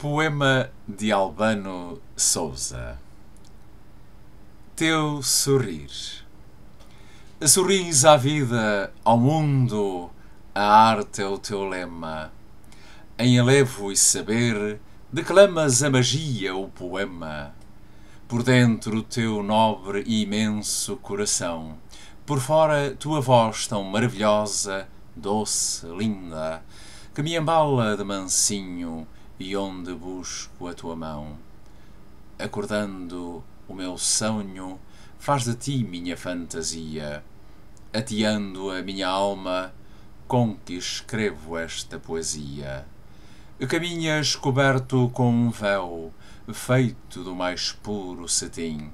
Poema de Albano Souza Teu sorrir Sorris à vida, ao mundo, a arte é o teu lema. Em elevo e saber, declamas a magia, o poema. Por dentro o teu nobre e imenso coração, por fora tua voz tão maravilhosa, doce, linda, que me embala de mansinho e onde busco a tua mão. Acordando o meu sonho, faz de ti minha fantasia, ateando a minha alma, com que escrevo esta poesia. Caminhas coberto com um véu, feito do mais puro cetim.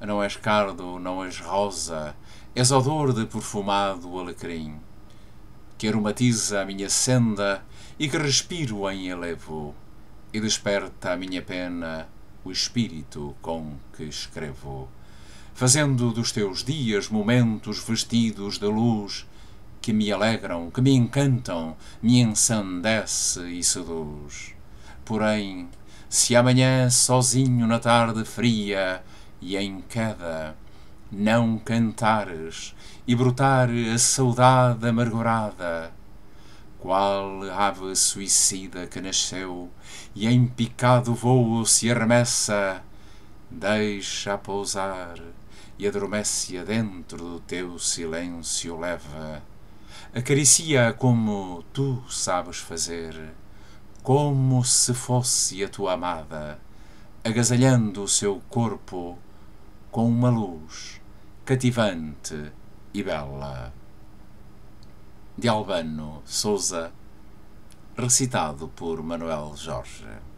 Não és cardo, não és rosa, és odor de perfumado alecrim, que aromatiza a minha senda e que respiro em elevo e desperta a minha pena o espírito com que escrevo, fazendo dos teus dias momentos vestidos de luz que me alegram, que me encantam, me ensandece e seduz. Porém, se amanhã sozinho na tarde fria e em queda não cantares e brotar a saudade amargurada, qual ave suicida que nasceu e em picado vôo se arremessa, deixa pousar e adormece-a dentro do teu silêncio leva. Acaricia como tu sabes fazer, como se fosse a tua amada, agasalhando o seu corpo com uma luz cativante e bela de Albano Souza, recitado por Manuel Jorge.